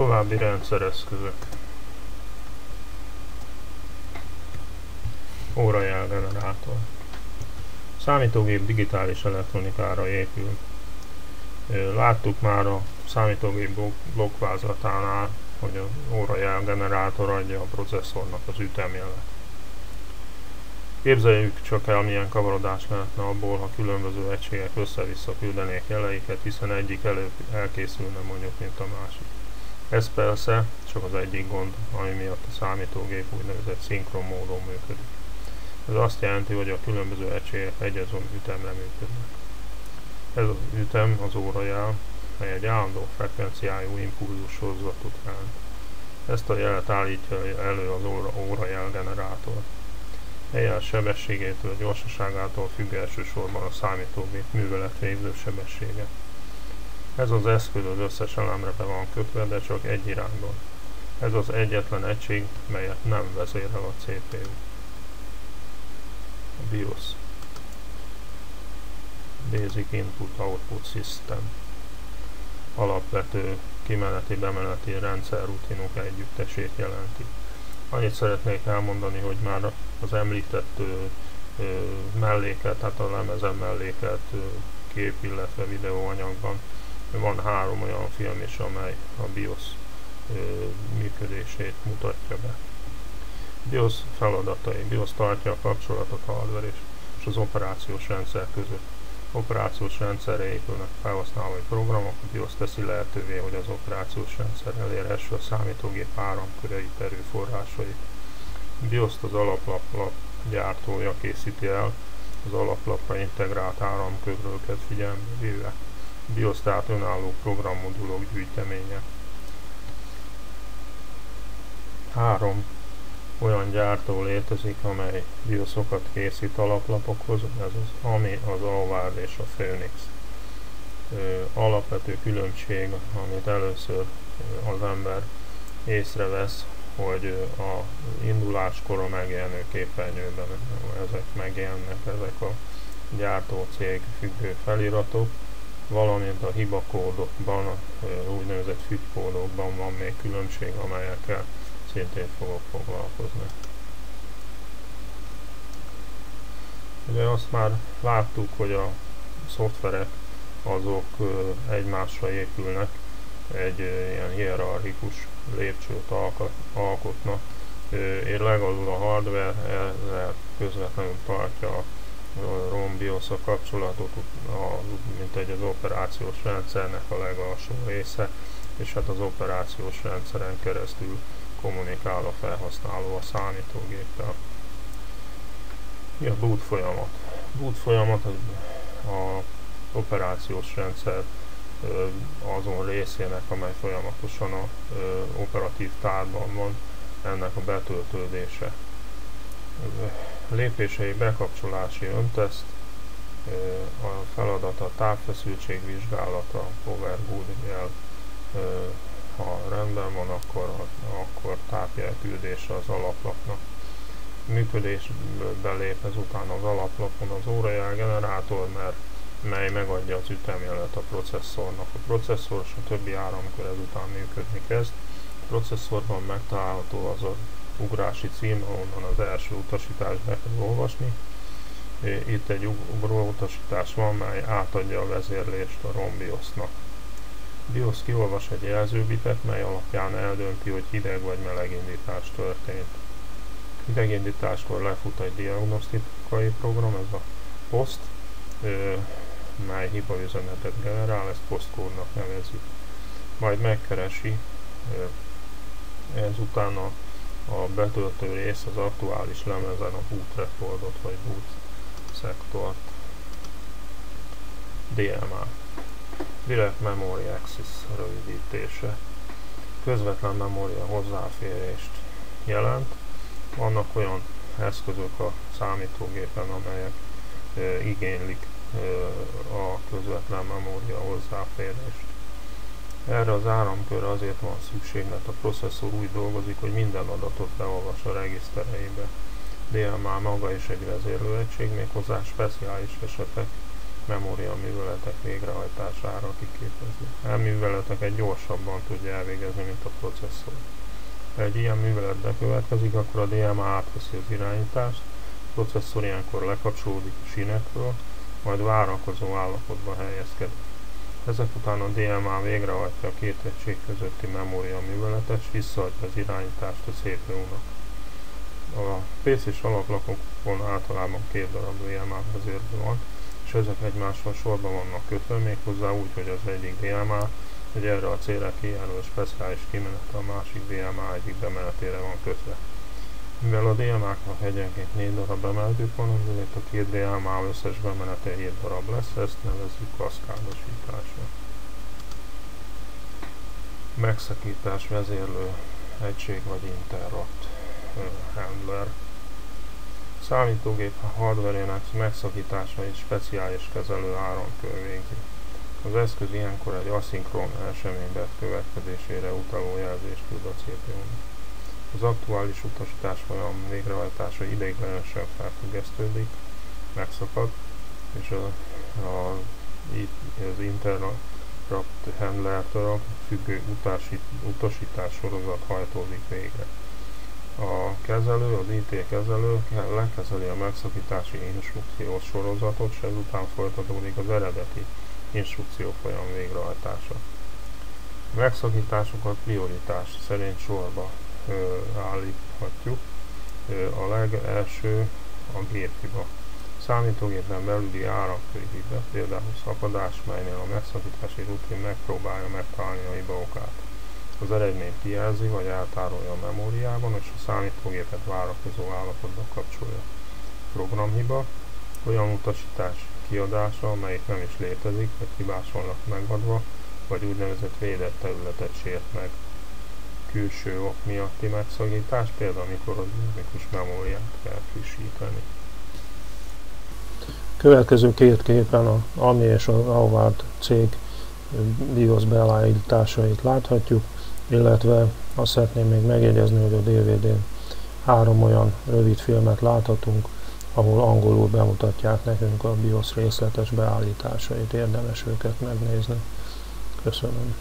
További rendszereszközök. Órajelgenerátor. Számítógép digitális elektronikára épül. Láttuk már a számítógép blokkvázlatánál, hogy az órajelgenerátor adja a processzornak az ütemjelet. Képzeljük csak el, milyen kavarodás lehetne abból, ha különböző egységek össze-vissza küldenék jeleiket, hiszen egyik előbb elkészülne mondjuk, mint a másik. Ez persze csak az egyik gond, ami miatt a számítógép úgynevezett szinkron módon működik. Ez azt jelenti, hogy a különböző egységek egyazon ütemre működnek. Ez az ütem az órajel, mely egy állandó frekvenciájú impulzus hozzatot jelent. Ezt a jelet állítja elő az óra, órajel generátor. Helyes sebességétől, gyorsaságától függ elsősorban a számítógép művelet végző sebessége. Ez az eszköz az összes elemre be van kötve, de csak egy irányban. Ez az egyetlen egység, melyet nem vezérel a CPU. A BIOS Basic Input Output System alapvető kimeneti-bemeneti rendszerrutinok együttesét jelenti. Annyit szeretnék elmondani, hogy már az említett ö, ö, melléket, tehát a lemezen melléket ö, kép, illetve videóanyagban van három olyan film is, amely a BIOS működését mutatja be. BIOS feladatai. BIOS tartja a kapcsolatot hardware és az operációs rendszer között operációs rendszerre épülnek felhasználói programok, a BIOS teszi lehetővé, hogy az operációs rendszer elérhesse a számítógép áramköreit, erőforrásait. BIOS-t az alaplap gyártója készíti el, az alaplapra integrált áramkörülöket figyelembe véve. BIOS tehát önálló programmodulok gyűjteménye. 3 olyan gyártó létezik, amely BIOSokat készít alaplapokhoz, ez az AMI, az Avard és a Phoenix. Ö, alapvető különbség, amit először az ember észrevesz, hogy a induláskor a megjelenő képernyőben ezek megjelennek, ezek a gyártócég függő feliratok, valamint a hibakódokban, úgynevezett fügykódokban van még különbség, amelyekkel szintén fogok foglalkozni. Ugye azt már láttuk, hogy a szoftverek azok egymásra épülnek, egy ilyen hierarchikus lépcsőt alkotnak. Én legalul a hardware ezzel közvetlenül tartja a ROM BIOS a kapcsolatot, a, mint egy az operációs rendszernek a legalsó része, és hát az operációs rendszeren keresztül kommunikál a felhasználó a számítógéppel. Mi a boot folyamat? Boot folyamat az a operációs rendszer azon részének, amely folyamatosan a operatív tárban van, ennek a betöltődése. Lépései bekapcsolási önteszt, a feladata távfeszültség vizsgálata, overhood jel, ha rendben van, akkor, akkor tápjelküldése az alaplapnak. Működésbe lép ezután az alaplapon az órajel generátor, mert mely megadja az ütemjelet a processzornak. A processzor és a többi áramkör ezután működni kezd. A processzorban megtalálható az a ugrási cím, ahonnan az első utasítást be kell olvasni. Itt egy ugró utasítás van, mely átadja a vezérlést a rombiosznak. BIOS kiolvas egy jelzőbitet, mely alapján eldönti, hogy hideg vagy meleg indítás történt. Hidegindításkor lefut egy diagnosztikai program, ez a POST, mely hibaüzenetet generál, ezt postkódnak nevezik. Majd megkeresi ezután a, a betöltő rész az aktuális lemezen a boot recordot vagy boot szektort. DMA Direct Memory Access rövidítése. Közvetlen memória hozzáférést jelent. Vannak olyan eszközök a számítógépen, amelyek e, igénylik e, a közvetlen memória hozzáférést. Erre az áramkörre azért van szükség, mert a processzor úgy dolgozik, hogy minden adatot beolvas a regisztereibe. DMA maga is egy vezérlőegység, méghozzá speciális esetek memória műveletek végrehajtására kiképezni. A műveleteket gyorsabban tudja elvégezni, mint a processzor. Ha egy ilyen művelet bekövetkezik, akkor a DMA átveszi az irányítást, a processzor ilyenkor lekapcsolódik a sinekről, majd várakozó állapotba helyezkedik. Ezek után a DMA végrehajtja a két egység közötti memória műveletet, és visszaadja az irányítást a CPU-nak. A PC-s alaplapokon általában két darab DMA vezérlő van, és ezek egymással sorban vannak kötve, méghozzá úgy, hogy az egyik DMA, hogy erre a célra kijelölő speciális kimenet a másik DMA egyik bemenetére van kötve. Mivel a DMA-knak egyenként 4 darab bemenetük van, ezért a két DMA összes bemenete 7 darab lesz, ezt nevezzük kaszkádosításra. Megszakítás vezérlő egység vagy interrupt handler. Számítógép hardverének megszakításait speciális kezelő áramkör végzi. Az eszköz ilyenkor egy aszinkron eseménybet következésére utaló jelzést küld a CPU-nak. Az aktuális utasítás folyam végrehajtása ideiglenesen felfüggesztődik, megszakad, és a, a, az interrupt handlertől függő utasít, utasítás sorozat hajtódik végre. A kezelő, az IT kezelő lekezeli a megszakítási instrukciós sorozatot, és ezután folytatódik az eredeti instrukció folyam végrehajtása. Megszakításokat prioritás szerint sorba állíthatjuk. A legelső a géphiba. Számítógépen belüli áramkörű hiba, például szakadás, melynél a megszakítási rutin megpróbálja megtalálni a hiba okát. Az eredményt kijelzi vagy eltárolja a memóriában, és a számítógépet várakozó állapotba kapcsolja. Programhiba, olyan utasítás kiadása, amelyik nem is létezik, vagy hibásan megadva, vagy úgynevezett védett területet sért meg. Külső ok miatti megszakítás, például amikor a dinamikus memóriát kell frissíteni. Következő két képen a AMI és az Auvard cég BIOS beállításait láthatjuk, illetve azt szeretném még megjegyezni, hogy a DVD-n három olyan rövid filmet láthatunk, ahol angolul bemutatják nekünk a BIOS részletes beállításait, érdemes őket megnézni. Köszönöm.